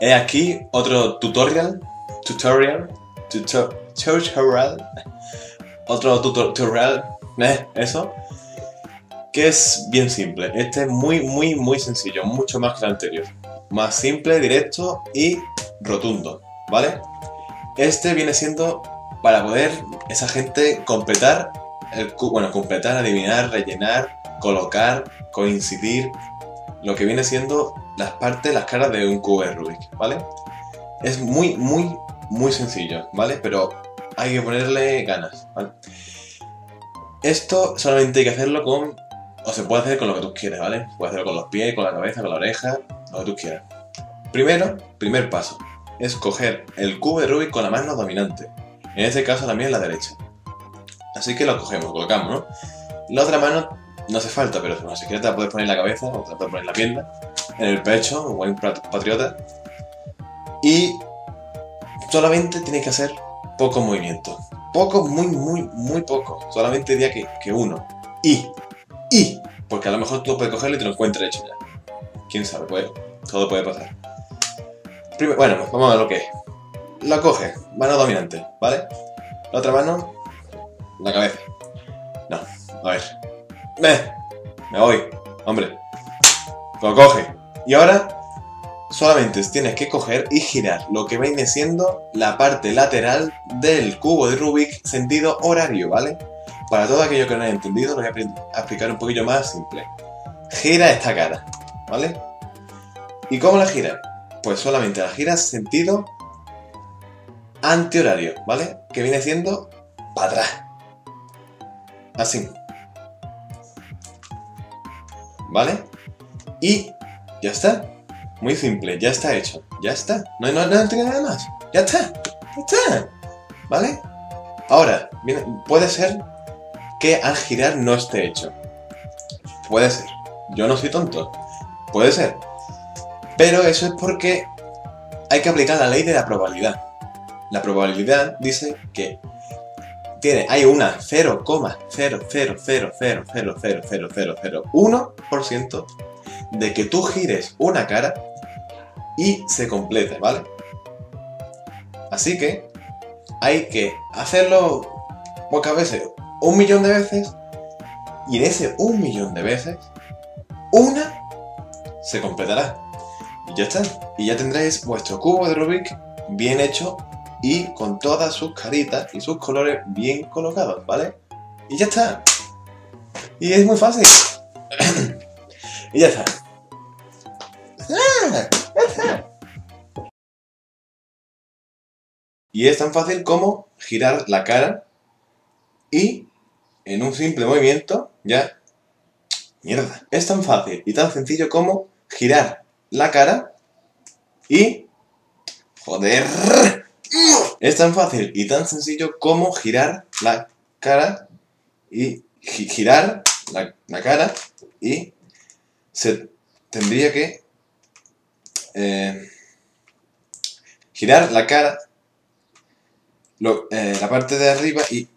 He aquí otro tutorial, tutorial, tutorial, otro tutorial, ¿eh? eso, que es bien simple. Este es muy, muy, muy sencillo, mucho más que el anterior. Más simple, directo y rotundo, ¿vale? Este viene siendo para poder esa gente completar, el, bueno, completar, adivinar, rellenar, colocar, coincidir, lo que viene siendo las partes, las caras de un cubo de Rubik, ¿vale? Es muy, muy, muy sencillo, ¿vale? Pero hay que ponerle ganas, ¿vale? Esto solamente hay que hacerlo con... O se puede hacer con lo que tú quieras, ¿vale? Puedes hacerlo con los pies, con la cabeza, con la oreja, lo que tú quieras. Primero, primer paso, es coger el cubo de Rubik con la mano dominante. En este caso también la derecha. Así que lo cogemos, colocamos, ¿no? La otra mano no hace falta, pero si quieres te la puedes poner en la cabeza o te la puedes poner en la pierna, en el pecho, un buen patriota. Y solamente tienes que hacer poco movimiento. Poco, muy, muy, muy poco. Solamente diría que, que uno. Y, y, porque a lo mejor tú puedes cogerlo y te lo encuentres hecho ya. Quién sabe, puede, todo puede pasar. bueno, vamos a ver lo que es. Lo coge, mano dominante, ¿vale? La otra mano, la cabeza. No, a ver. Me, me voy, hombre. Lo coge. Y ahora solamente tienes que coger y girar lo que viene siendo la parte lateral del cubo de Rubik sentido horario, ¿vale? Para todo aquello que no haya entendido, lo voy a explicar un poquillo más simple. Gira esta cara, ¿vale? ¿Y cómo la gira? Pues solamente la gira sentido antihorario, ¿vale? Que viene siendo para atrás. Así. ¿Vale? Y ya está. Muy simple, ya está hecho. Ya está. No, no, no tiene nada más. Ya está. Ya está. ¿Vale? Ahora, puede ser que al girar no esté hecho. Puede ser. Yo no soy tonto. Puede ser. Pero eso es porque hay que aplicar la ley de la probabilidad. La probabilidad dice que tiene, hay una 0,000000001% de que tú gires una cara y se complete, ¿vale? Así que hay que hacerlo pocas veces, un millón de veces, y en ese un millón de veces, una se completará. Y ya está. Y ya tendréis vuestro cubo de Rubik bien hecho y con todas sus caritas y sus colores bien colocados, ¿vale? Y ya está. Y es muy fácil. y ya está. Y es tan fácil como girar la cara y en un simple movimiento ya... Mierda. Es tan fácil y tan sencillo como girar la cara y... Joder. Es tan fácil y tan sencillo como girar la cara y girar la, cara y se tendría que eh, girar la cara eh, la parte de arriba y,